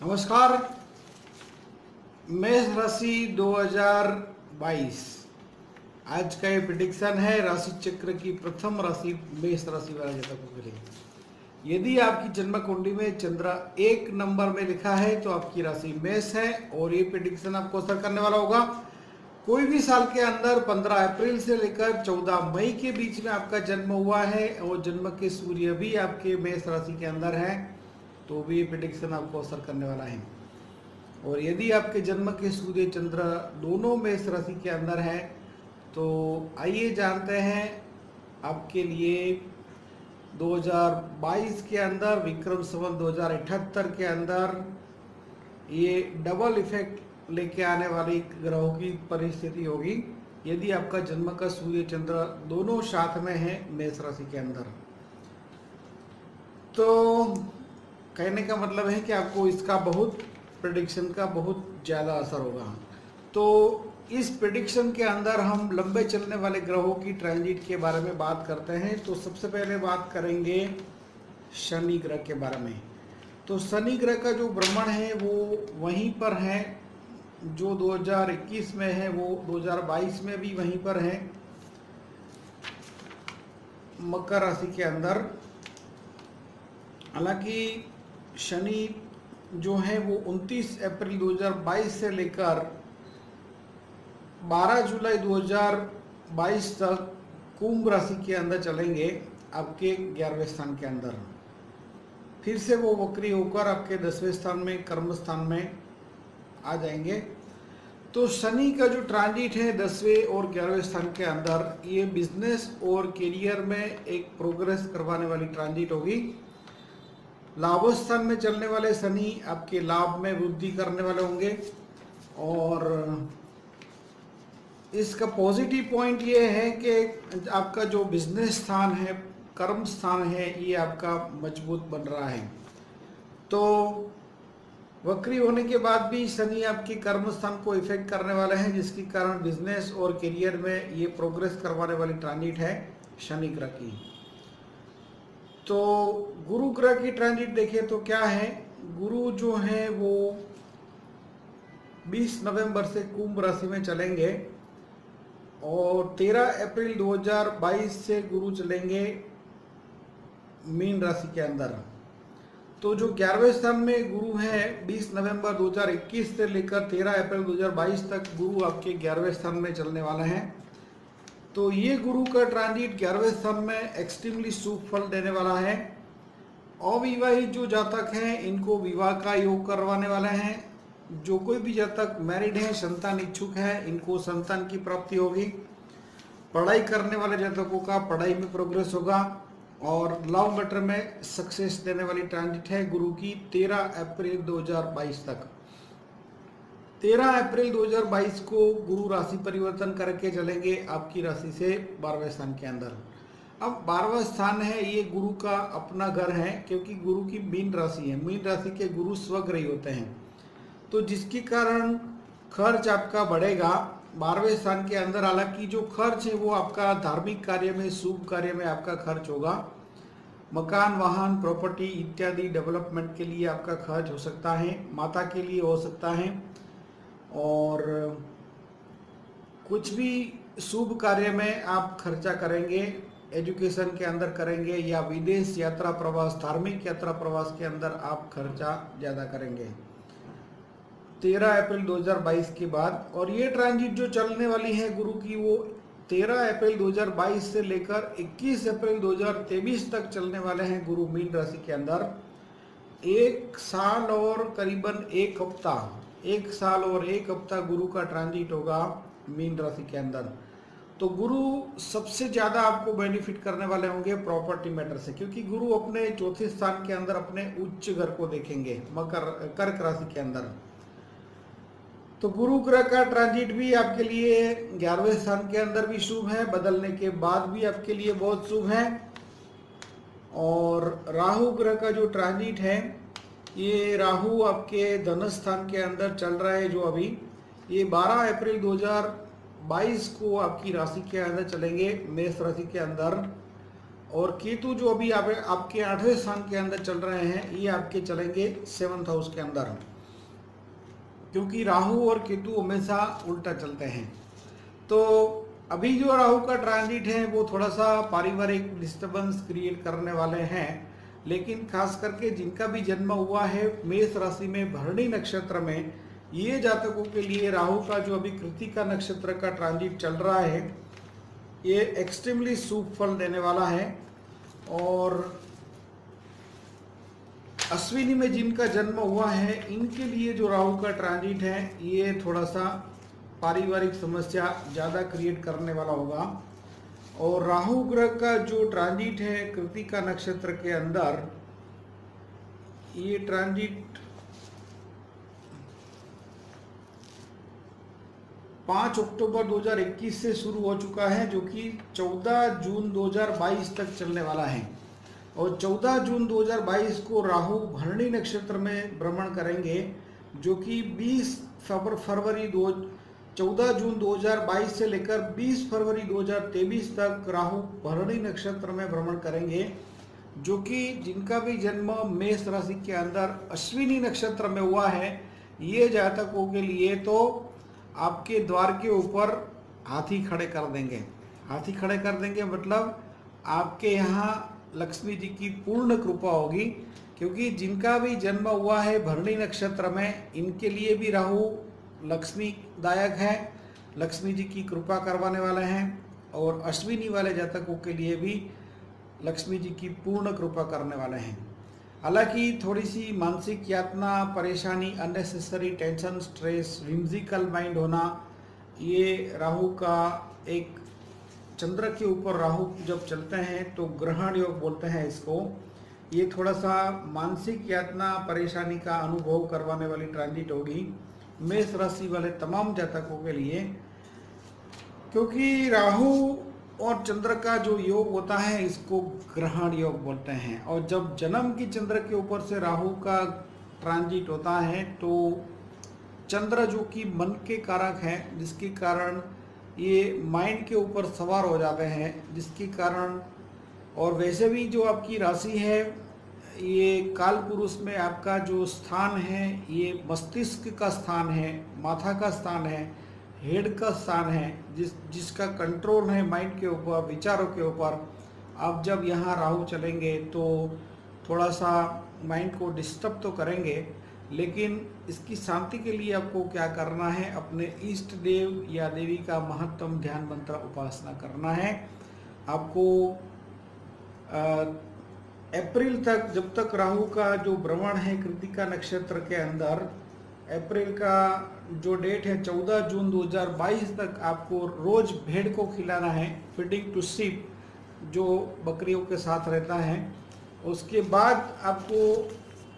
नमस्कार। मेष राशि 2022 आज का ये प्रिडिक्शन है, राशि चक्र की प्रथम राशि मेष राशि वाला जातकों के लिए यदि आपकी जन्म कुंडली में चंद्र एक नंबर में लिखा है तो आपकी राशि मेष है, और ये प्रिडिक्शन आपको असर करने वाला होगा। कोई भी साल के अंदर 15 अप्रैल से लेकर 14 मई के बीच में आपका जन्म हुआ है, और जन्म के सूर्य भी आपके मेष राशि के अंदर है। तो भी प्रिडिक्शन आपको असर करने वाला है। और यदि आपके जन्म के सूर्य, चंद्र दोनों मेष राशि के अंदर है तो आइए जानते हैं आपके लिए 2022 के अंदर, विक्रम संवत दो के अंदर ये डबल इफ़ेक्ट लेके आने वाली ग्रहों की परिस्थिति होगी। यदि आपका जन्म का सूर्य, चंद्र दोनों साथ में है, मेष राशि के अंदर। तो कहने का मतलब है कि आपको इसका बहुत प्रडिक्शन का बहुत ज़्यादा असर होगा। तो इस प्रडिक्शन के अंदर हम लंबे चलने वाले ग्रहों की ट्रांजिट के बारे में बात करते हैं। तो सबसे पहले बात करेंगे शनि ग्रह के बारे में। तो शनि ग्रह का जो भ्रमण है, वो वहीं पर है। जो 2021 में है, वो 2022 में भी वहीं पर है। मकर राशि के अंदर। हालाँकि शनि जो है वो 29 अप्रैल 2022 से लेकर 12 जुलाई 2022 तक कुंभ राशि के अंदर चलेंगे आपके ग्यारहवें स्थान के अंदर। फिर से वो वक्री होकर आपके दसवें स्थान में, कर्म स्थान में आ जाएँगे। तो शनि का जो ट्रांजिट है दसवें और ग्यारहवें स्थान के अंदर, ये बिज़नेस और करियर में एक प्रोग्रेस करवाने वाली ट्रांजिट होगी। लाभस्थान में चलने वाले शनि आपके लाभ में वृद्धि करने वाले होंगे। और इसका पॉजिटिव पॉइंट ये है कि आपका जो बिज़नेस स्थान है, कर्म स्थान है, ये आपका मज़बूत बन रहा है। तो वक्री होने के बाद भी शनि आपके कर्म स्थान को इफ़ेक्ट करने वाले हैं, जिसके कारण बिज़नेस और करियर में ये प्रोग्रेस करवाने वाली ट्रांजिट है शनि ग्रह की। तो गुरु ग्रह की ट्रांजिट देखिए तो क्या है? गुरु जो है वो 20 नवंबर से कुंभ राशि में चलेंगे और 13 अप्रैल 2022 से गुरु चलेंगे मीन राशि के अंदर। तो जो ग्यारहवें स्थान में गुरु है 20 नवंबर 2021 से लेकर 13 अप्रैल 2022 तक गुरु आपके ग्यारहवें स्थान में चलने वाला है। तो ये गुरु का ट्रांजिट ग्यारहवें स्थान में एक्सट्रीमली शुभ फल देने वाला है। अविवाहित जो जातक हैं, इनको विवाह का योग करवाने वाले हैं। जो कोई भी जातक मैरिड है, संतान इच्छुक है, इनको संतान की प्राप्ति होगी। पढ़ाई करने वाले जातकों का पढ़ाई में प्रोग्रेस होगा और लव मैटर में सक्सेस देने वाली ट्रांजिट है गुरु की 13 अप्रैल 2022 तक। 13 अप्रैल 2022 को गुरु राशि परिवर्तन करके चलेंगे आपकी राशि से बारहवें स्थान के अंदर। अब बारहवा स्थान है, ये गुरु का अपना घर है, क्योंकि गुरु की मीन राशि है। मीन राशि के गुरु स्वग्रही होते हैं। तो जिसके कारण खर्च आपका बढ़ेगा, बारहवें स्थान के अंदर, हालाँकि जो खर्च है वो आपका धार्मिक कार्य में, शुभ कार्य में आपका खर्च होगा। मकान, वाहन, प्रॉपर्टी इत्यादि डेवलपमेंट के लिए आपका खर्च हो सकता है, माता के लिए हो सकता है। और कुछ भी शुभ कार्य में आप खर्चा करेंगे एजुकेशन के अंदर करेंगे या विदेश यात्रा प्रवास, धार्मिक यात्रा प्रवास के अंदर आप खर्चा ज़्यादा करेंगे। 13 अप्रैल 2022 के बाद, और ये ट्रांजिट जो चलने वाली है गुरु की, वो 13 अप्रैल 2022 से लेकर 21 अप्रैल 2023 तक चलने वाले हैं गुरु मीन राशि के अंदर। एक साल और करीबन एक हफ़्ता। एक साल और एक हफ़्ता गुरु का ट्रांजिट होगा मीन राशि के अंदर। तो गुरु सबसे ज़्यादा आपको बेनिफिट करने वाले होंगे प्रॉपर्टी मैटर से, क्योंकि गुरु अपने चौथे स्थान के अंदर अपने उच्च घर को देखेंगे, मकर, कर्क राशि के अंदर। तो गुरु ग्रह का ट्रांजिट भी आपके लिए ग्यारहवें स्थान के अंदर भी शुभ है, बदलने के बाद भी आपके लिए बहुत शुभ है। और राहु ग्रह का जो ट्रांजिट है ये राहु आपके धन स्थान के अंदर चल रहा है जो अभी। ये 12 अप्रैल 2022 को आपकी राशि के अंदर चलेंगे मेष राशि के अंदर। और केतु जो अभी आप, आपके आठवें स्थान के अंदर चल रहे हैं ये आपके चलेंगे सेवंथ हाउस के अंदर। क्योंकि राहु और केतु हमेशा उल्टा चलते हैं। तो अभी जो राहु का ट्रांजिट है वो थोड़ा सा पारिवारिक डिस्टर्बेंस क्रिएट करने वाले हैं। लेकिन खास करके जिनका भी जन्म हुआ है, मेष राशि में, भरणी नक्षत्र में, ये जातकों के लिए राहु का जो अभी कृतिका नक्षत्र का ट्रांजिट चल रहा है, ये एक्सट्रीमली शुभ फल देने वाला है। और अश्विनी में जिनका जन्म हुआ है, इनके लिए जो राहु का ट्रांजिट है, ये थोड़ा सा पारिवारिक समस्या ज़्यादा क्रिएट करने वाला होगा। और राहु ग्रह का जो ट्रांजिट है कृतिका नक्षत्र के अंदर, ये ट्रांजिट पाँच अक्टूबर 2021 से शुरू हो चुका है, जो कि 14 जून 2022 तक चलने वाला है। और 14 जून 2022 को राहु भरणी नक्षत्र में भ्रमण करेंगे, जो कि 20 फरवरी दो 14 जून 2022 से लेकर 20 फरवरी 2023 तक राहु भरणी नक्षत्र में भ्रमण करेंगे, जो कि जिनका भी जन्म मेष राशि के अंदर अश्विनी नक्षत्र में हुआ है, ये जातकों के लिए तो आपके द्वार के ऊपर हाथी खड़े कर देंगे। हाथी खड़े कर देंगे मतलब आपके यहाँ लक्ष्मी जी की पूर्ण कृपा होगी, क्योंकि जिनका भी जन्म हुआ है भरणी नक्षत्र में, इनके लिए भी राहु लक्ष्मी दायक है, लक्ष्मी जी की कृपा करवाने वाले हैं और अश्विनी वाले जातकों के लिए भी लक्ष्मी जी की पूर्ण कृपा करने वाले हैं। हालाँकि थोड़ी सी मानसिक यातना, परेशानी unnecessary tension stress whimsical mind होना, ये राहु का एक चंद्र के ऊपर राहु जब चलते हैं तो ग्रहण योग बोलते हैं इसको। ये थोड़ा सा मानसिक यातना, परेशानी का अनुभव करवाने वाली ट्रांजिट होगी। मेष राशि वाले तमाम जातकों के लिए, क्योंकि राहु और चंद्र का जो योग होता है, इसको ग्रहण योग बोलते हैं। और जब जन्म की चंद्र के ऊपर से राहु का ट्रांजिट होता है तो चंद्र जो कि मन के कारक है, जिसके कारण ये माइंड के ऊपर सवार हो जाते हैं, जिसके कारण और वैसे भी जो आपकी राशि है ये काल पुरुष में आपका जो स्थान है, ये मस्तिष्क का स्थान है, माथा का स्थान है, हेड का स्थान है, जिस, जिसका कंट्रोल है माइंड के ऊपर, विचारों के ऊपर। आप जब यहाँ राहु चलेंगे तो थोड़ा सा माइंड को डिस्टर्ब तो करेंगे, लेकिन इसकी शांति के लिए आपको क्या करना है? अपने इष्ट देव या देवी का महत्तम ध्यान मंत्र उपासना करना है। आपको अप्रैल तक जब तक राहु का जो भ्रमण है कृतिका नक्षत्र के अंदर, अप्रैल का जो डेट है 14 जून 2022 तक आपको रोज भेड़ को खिलाना है फीडिंग टू सीप जो बकरियों के साथ रहता है, उसके बाद आपको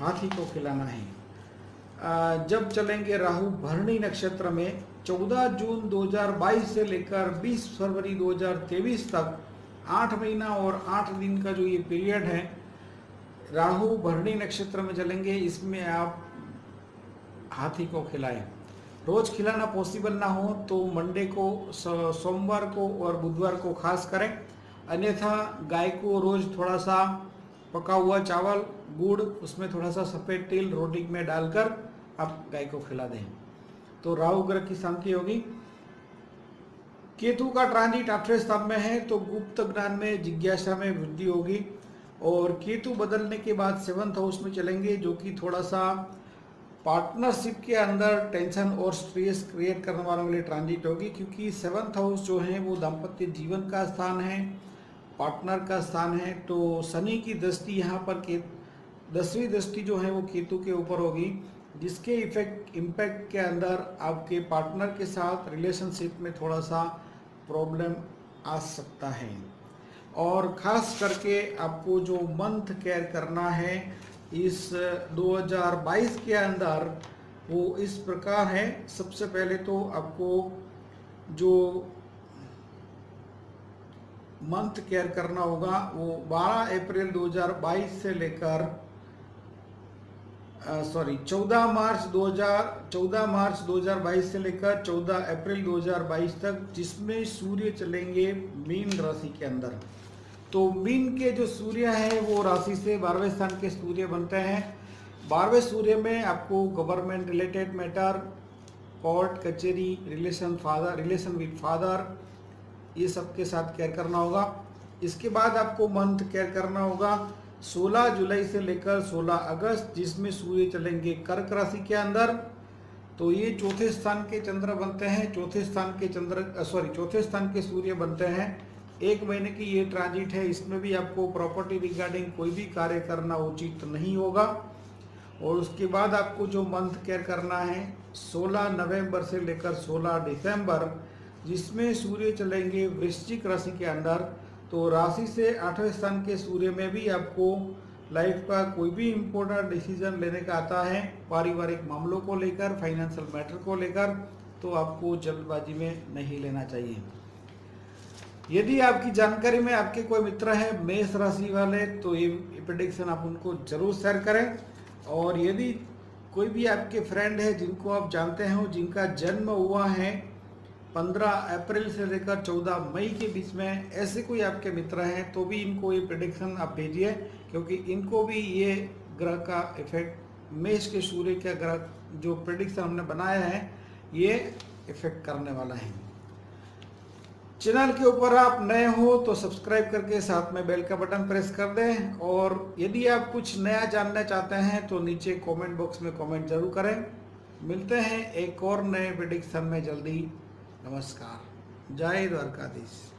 हाथी को खिलाना है। जब चलेंगे राहु भरणी नक्षत्र में 14 जून 2022 से लेकर 20 फरवरी 2023 तक आठ महीना और आठ दिन का जो ये पीरियड है, राहु भरणी नक्षत्र में चलेंगे, इसमें आप हाथी को खिलाएँ। रोज खिलाना पॉसिबल ना हो तो मंडे को सोमवार को और बुधवार को खास करें। अन्यथा गाय को रोज थोड़ा सा पका हुआ चावल, गुड़, उसमें थोड़ा सा सफ़ेद तेल रोटी में डालकर आप गाय को खिला दें। तो राहु ग्रह की शांति होगी। केतु का ट्रांजिट आठवें स्थान में है तो गुप्त ज्ञान में जिज्ञासा में वृद्धि होगी। और केतु बदलने के बाद सेवंथ हाउस में चलेंगे, जो कि थोड़ा सा पार्टनरशिप के अंदर टेंशन और स्ट्रेस क्रिएट करने वालों के लिए ट्रांजिट होगी, क्योंकि सेवन्थ हाउस जो है, वो दाम्पत्य जीवन का स्थान है पार्टनर का स्थान है। तो शनि की दृष्टि यहाँ पर के, दसवीं दृष्टि जो है, वो केतु के ऊपर होगी, जिसके इफ़ेक्ट इम्पैक्ट के अंदर आपके पार्टनर के साथ रिलेशनशिप में थोड़ा सा प्रॉब्लम आ सकता है। और ख़ास करके आपको जो मंथ केयर करना है, इस 2022 के अंदर, वो इस प्रकार है। सबसे पहले तो आपको जो मंथ केयर करना होगा, वो 12 अप्रैल 2022 से लेकर सॉरी 14 मार्च 2000 14 मार्च 2022 से लेकर 14 अप्रैल 2022 तक जिसमें सूर्य चलेंगे मीन राशि के अंदर। तो मीन के जो सूर्य हैं, वो राशि से बारहवें स्थान के सूर्य बनते हैं। बारहवें सूर्य में आपको गवर्नमेंट रिलेटेड मैटर कोर्ट कचेरी relation father relation with father ये सब के साथ केयर करना होगा। इसके बाद आपको मंथ केयर करना होगा। 16 जुलाई से लेकर 16 अगस्त, जिसमें सूर्य चलेंगे कर्क राशि के अंदर। तो ये चौथे स्थान के चंद्र बनते हैं। चौथे स्थान के चंद्र सॉरी चौथे स्थान के सूर्य बनते हैं। एक महीने की ये ट्रांजिट है। इसमें भी आपको प्रॉपर्टी रिगार्डिंग कोई भी कार्य करना उचित नहीं होगा। और उसके बाद आपको जो मंथ केयर करना है 16 नवंबर से लेकर 16 दिसंबर, जिसमें सूर्य चलेंगे वृश्चिक राशि के अंदर। तो राशि से आठवें स्थान के सूर्य में भी आपको लाइफ का कोई भी इम्पोर्टेंट डिसीज़न लेने का आता है, पारिवारिक मामलों को लेकर फाइनेंशियल मैटर को लेकर तो आपको जल्दबाजी में नहीं लेना चाहिए। यदि आपकी जानकारी में आपके कोई मित्र हैं, मेष राशि वाले तो ये प्रडिक्शन आप उनको ज़रूर शेयर करें। और यदि कोई भी आपके फ्रेंड है, जिनको आप जानते हो, जिनका जन्म हुआ है 15 अप्रैल से लेकर 14 मई के बीच में ऐसे कोई आपके मित्र हैं तो भी इनको ये प्रडिक्शन आप भेजिए, क्योंकि इनको भी ये ग्रह का इफ़ेक्ट मेष के सूर्य के ग्रह जो प्रिडिक्शन हमने बनाया है, ये इफ़ेक्ट करने वाला है। चैनल के ऊपर आप नए हो तो सब्सक्राइब करके साथ में बेल का बटन प्रेस कर दें, और यदि आप कुछ नया जानना चाहते हैं तो नीचे कमेंट बॉक्स में कमेंट ज़रूर करें। मिलते हैं एक और नए प्रिडिक्शन में जल्दी। नमस्कार। जय द्वारकाधीश।